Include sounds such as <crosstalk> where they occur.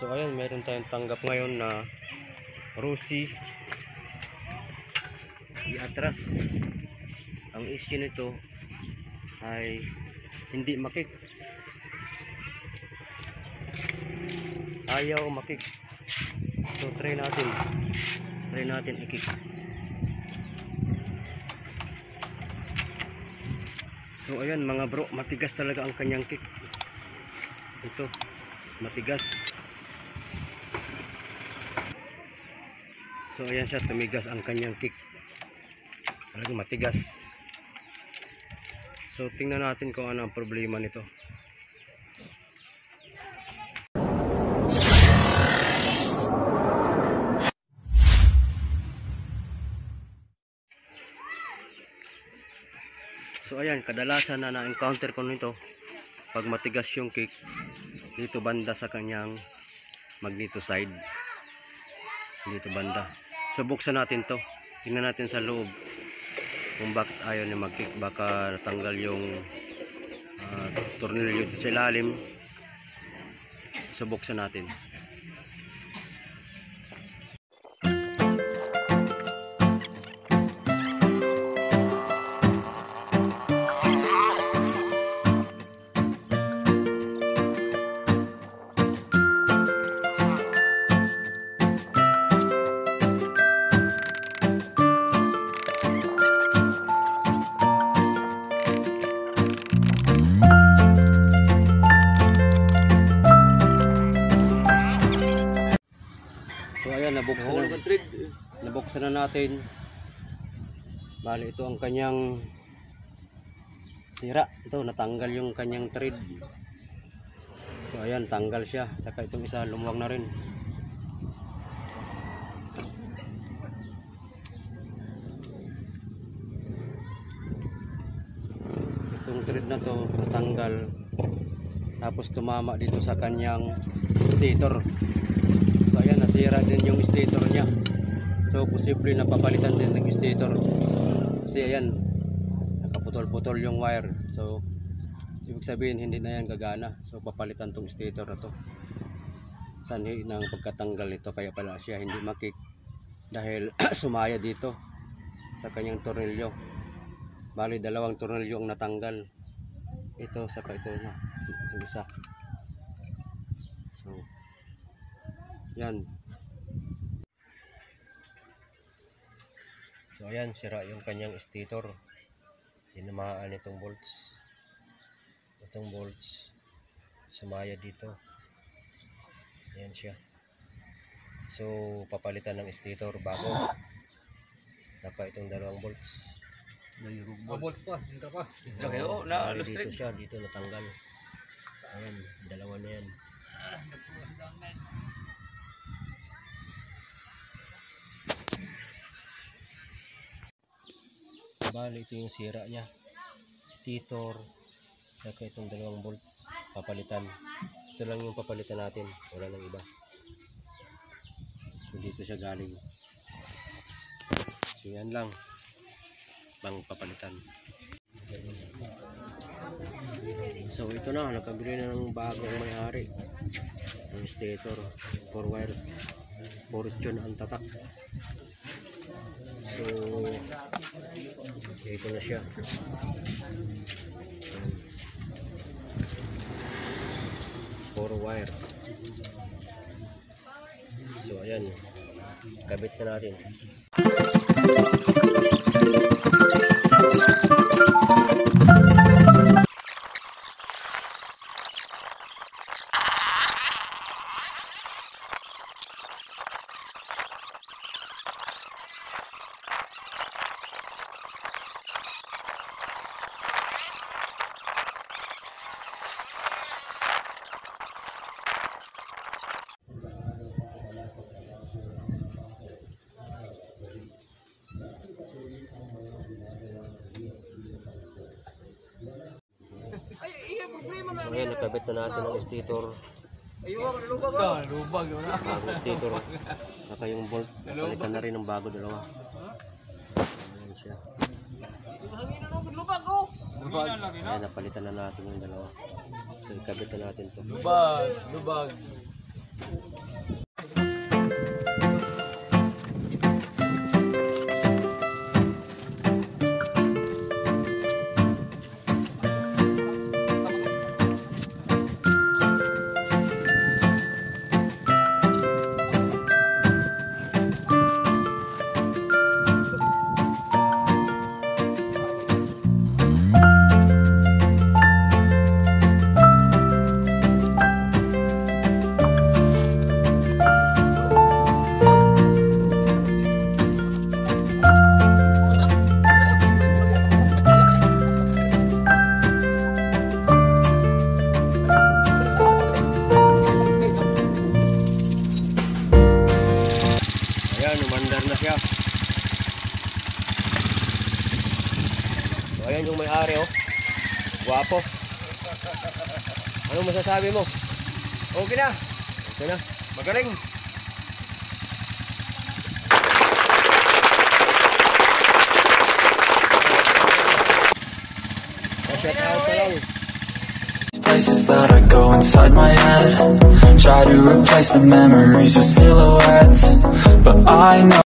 So ayan, meron tayong tanggap ngayon na Rusi iatras. Ang issue nito ay hindi makik. Ayaw makik. So try natin. Try natin ikik. So ayan mga bro, matigas talaga ang kanyang kick. Ito, matigas. So ayan siya, tumigas ang kanyang kick. Talagang matigas. So tingnan natin kung ano ang problema nito. So ayan, kadalasan na na-encounter ko nito pag matigas yung kick dito banda sa kanyang magneto side. Dito banda. So buksan natin to. Tingnan natin sa loob kung bakit ayaw niya mag-kick. Baka natanggal yung uh, tornilyo sa ilalim. So buksan natin. So ayan, nabuksan na, nabuksan na natin. Bali ito ang kanyang sira. Ito, natanggal yung kanyang thread. So ayan, tanggal siya. Saka itong isa, lumuwag na rin. Itong thread na to, natanggal. Tapos tumama dito sa kanyang stator. So ayan, nasira din yung stator niya. So posible na papalitan din ng stator. Kasi ayan, nakaputol-putol yung wire. So ibig sabihin hindi na yan gagana. So papalitan tong stator na to. Sanhi ng pagkatanggal nito kaya pala siya hindi makik dahil <clears throat> sumaya dito sa kanyang tornilyo. Bali dalawang tornilyo ang natanggal. Ito saka ito na. Itong isa. So yan. So ayan, sira yung kanyang stator. Sinamaan itong bolts. Itong bolts. Sumaya dito. Ayan siya. So, papalitan ng stator bago. Napa itong dalawang bolts. Balls pa, hindi pa. Okay, oh, na dito siya, dito natanggal. Ayan, dalawa na yan. Bali, ito yung sira niya. Stator, saka itong dalawang bolt, papalitan. Ito lang yung papalitan natin, wala nang iba. So, dito siya galing. So, yan lang. Bang papalitan. So, ito na, nakabili na ng bagong may-ari. Ang stator, 4 wires. Fortune ang tatak. So, ito na siya. Four wires. So, ayan. Kabit na natin. So, ayan. Nakabit na natin ang stator. Ito, lubag yun na. Bagong stator. Saka yung bolt. Palitan na rin ng bago dalawa. Ayan siya. Lubag. Ayan, napalitan na natin yung dalawa. So, ikabit na natin to. Lubag, lubag. Ayan yung may-ari, oh. Guwapo. Anong masasabi mo? Okay na. Okay na. Magaling. Out ka lang. Places that I go inside my head Try to replace the memories with silhouettes But I know